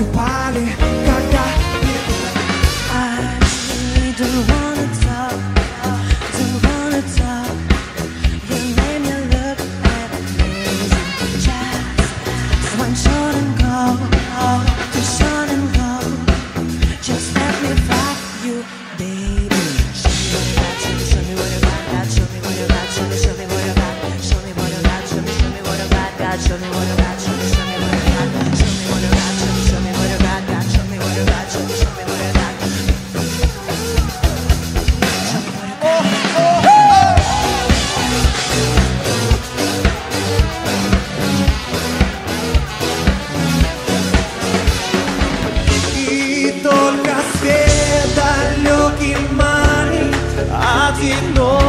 que vale si no.